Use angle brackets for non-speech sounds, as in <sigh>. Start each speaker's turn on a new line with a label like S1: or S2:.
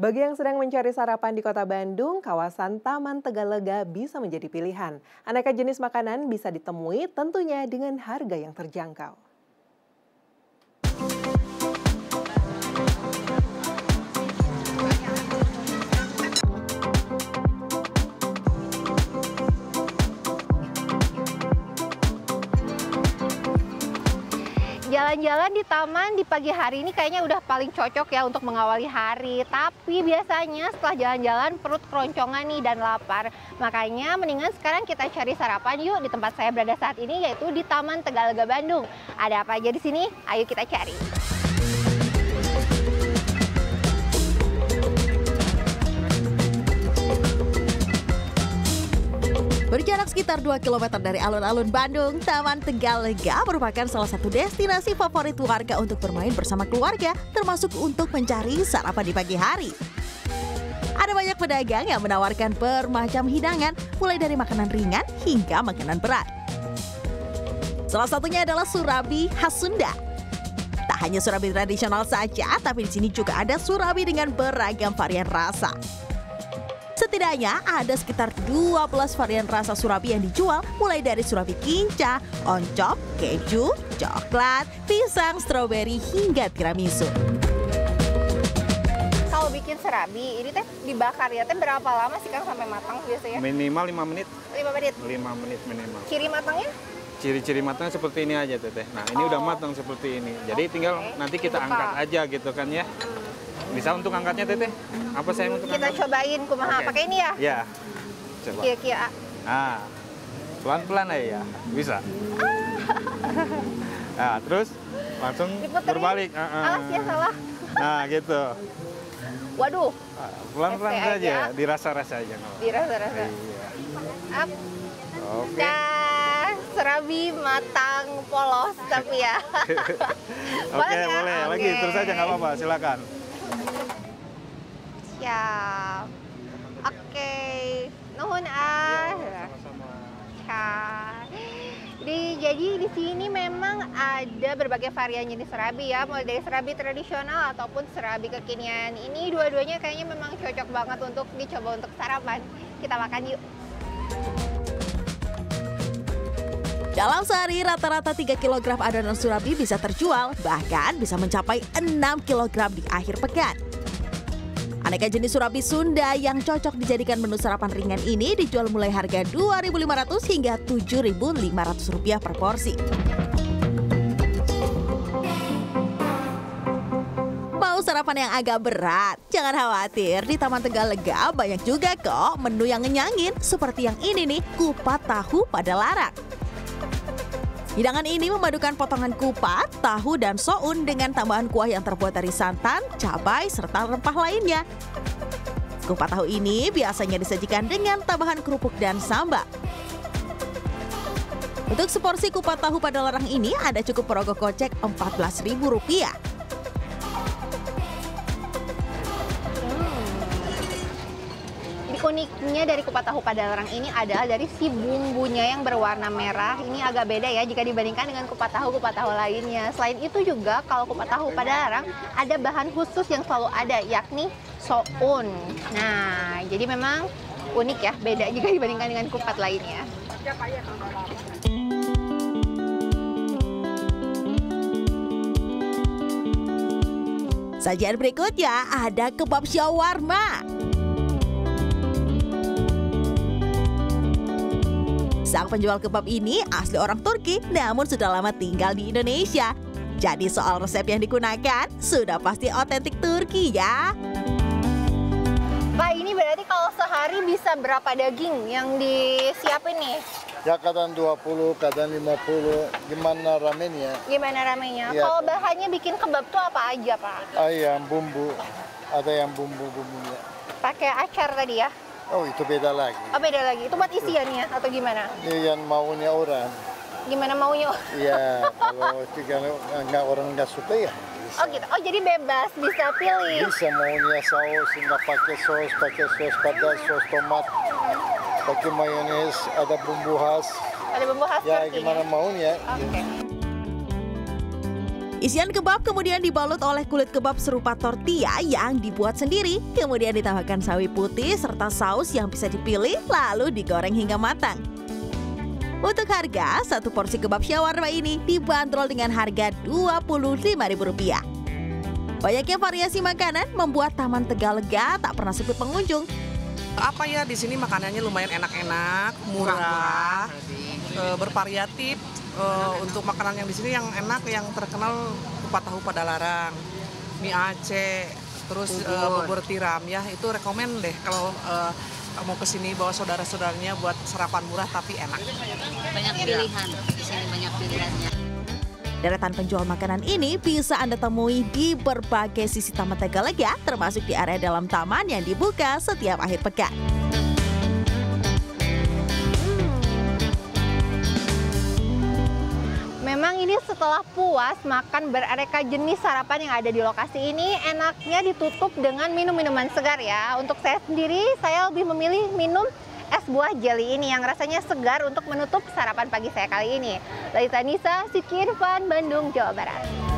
S1: Bagi yang sedang mencari sarapan di kota Bandung, kawasan Taman Tegalega bisa menjadi pilihan. Aneka jenis makanan bisa ditemui tentunya dengan harga yang terjangkau.
S2: Jalan-jalan di taman di pagi hari ini kayaknya udah paling cocok ya untuk mengawali hari. Tapi biasanya setelah jalan-jalan perut keroncongan nih dan lapar. Makanya mendingan sekarang kita cari sarapan yuk di tempat saya berada saat ini yaitu di Taman Tegalega Bandung. Ada apa aja di sini? Ayo kita cari.
S3: Berjarak sekitar 2 km dari alun-alun Bandung, Taman Tegalega merupakan salah satu destinasi favorit warga untuk bermain bersama keluarga, termasuk untuk mencari sarapan di pagi hari. Ada banyak pedagang yang menawarkan bermacam hidangan, mulai dari makanan ringan hingga makanan berat. Salah satunya adalah surabi khas Sunda. Tak hanya surabi tradisional saja, tapi di sini juga ada surabi dengan beragam varian rasa. Setidaknya ada sekitar 12 varian rasa surabi yang dijual mulai dari surabi kinca, oncom, keju, coklat, pisang, stroberi hingga tiramisu.
S2: Kalau bikin serabi, ini teh dibakar ya, teh berapa lama sih Kang sampai matang biasanya?
S4: Minimal 5 menit.
S2: 5 menit.
S4: 5 menit minimal.
S2: Ciri matangnya?
S4: Ciri-ciri matangnya seperti ini aja teteh. Nah ini udah
S2: Oh.
S4: matang seperti ini. Jadi tinggal
S2: Oke,
S4: nanti kita
S2: dibuka.
S4: angkat aja gitu kan ya. Bisa untuk angkatnya teteh? Apa saya untuk
S2: Kita
S4: angkat?
S2: cobain kumaha
S4: Oke.
S2: pakai ini ya.
S4: Ya. Coba.
S2: Kira-kira
S4: Nah, pelan-pelan aja ya. Bisa. Nah, terus langsung
S2: Diputerin.
S4: berbalik. Ah, ah.
S2: alas ya salah.
S4: Nah, gitu.
S2: Waduh,
S4: Ah, Pelan-pelan saja,
S2: aja.
S4: dirasa-rasa aja.
S2: dirasa-rasa.
S4: Iya.
S2: Up.
S4: Oke.
S2: Dah, serabi matang polos tapi ya. <laughs>
S4: Oke,
S2: Boleh ya?
S4: boleh. Lagi terus aja nggak apa-apa, silakan.
S2: Siap. Oke. Nuhun ah. Ya. Di, jadi di sini memang ada berbagai varian jenis serabi ya, mulai dari serabi tradisional ataupun serabi kekinian. Ini dua-duanya kayaknya memang cocok banget untuk dicoba untuk sarapan. Kita makan yuk.
S3: Dalam sehari rata-rata 3 kg adonan surabi bisa terjual, bahkan bisa mencapai 6 kg di akhir pekan. Aneka jenis surabi Sunda yang cocok dijadikan menu sarapan ringan ini dijual mulai harga Rp2.500 hingga Rp7.500 per porsi. Mau sarapan yang agak berat? Jangan khawatir, di Taman Tegalega banyak juga kok menu yang ngenyangin seperti yang ini nih, kupat tahu pada larak. Hidangan ini memadukan potongan kupat, tahu, dan soun dengan tambahan kuah yang terbuat dari santan, cabai, serta rempah lainnya. Kupat tahu ini biasanya disajikan dengan tambahan kerupuk dan sambal. Untuk seporsi kupat tahu pada larang ini, Anda cukup merogoh kocek Rp14.000.
S2: uniknya dari kupat tahu pada larang ini adalah dari si bumbunya yang berwarna merah. Ini agak beda ya jika dibandingkan dengan kupat tahu kupat tahu lainnya. Selain itu juga kalau kupat tahu pada larang ada bahan khusus yang selalu ada yakni soun. Nah, jadi memang unik ya, beda jika dibandingkan dengan kupat lainnya.
S3: Sajian berikutnya ada kebab shawarma. Sang penjual kebab ini asli orang Turki namun sudah lama tinggal di Indonesia. Jadi soal resep yang digunakan sudah pasti otentik Turki ya.
S2: Pak, ini berarti kalau sehari bisa berapa daging yang disiapin nih?
S5: Ya kadang 20, kadang 50, gimana ramennya?
S2: Gimana ramenya?
S5: Iya.
S2: Kalau bahannya bikin kebab tuh apa aja, Pak?
S5: Ayam, bumbu, ada yang bumbu-bumbunya.
S2: Pakai acar tadi ya?
S5: Oh itu beda lagi.
S2: Oh beda lagi, itu buat isiannya atau gimana?
S5: Ini yang maunya orang.
S2: Gimana maunya?
S5: Iya, kalau tiga nggak orang nggak suka ya
S2: Oh gitu, oh jadi bebas, bisa pilih.
S5: bisa maunya saus, nggak pakai saus, pakai saus pedas, saus tomat, pakai mayones, ada bumbu khas.
S2: Ada bumbu khas
S5: Ya gimana maunya.
S2: Oke.
S3: Isian kebab kemudian dibalut oleh kulit kebab serupa tortilla yang dibuat sendiri, kemudian ditambahkan sawi putih serta saus yang bisa dipilih lalu digoreng hingga matang. Untuk harga, satu porsi kebab shawarma ini dibanderol dengan harga Rp25.000. Banyaknya variasi makanan membuat Taman Tegalega tak pernah sepi pengunjung.
S6: apa ya di sini makanannya lumayan enak-enak, murah, eh, bervariatif. Eh, untuk makanan yang di sini yang enak, yang terkenal kupat tahu Padalarang, mie Aceh, terus eh, bubur tiram ya itu rekomen deh kalau eh, mau ke sini bawa saudara-saudaranya buat sarapan murah tapi enak.
S7: banyak pilihan di sini banyak pilihannya
S3: Deretan penjual makanan ini bisa Anda temui di berbagai sisi Taman Tegalega, termasuk di area dalam taman yang dibuka setiap akhir pekan.
S2: Setelah puas makan beraneka jenis sarapan yang ada di lokasi ini, enaknya ditutup dengan minum-minuman segar ya. Untuk saya sendiri, saya lebih memilih minum es buah jelly ini yang rasanya segar untuk menutup sarapan pagi saya kali ini. Lalita Nisa, Siki Irfan, Bandung, Jawa Barat.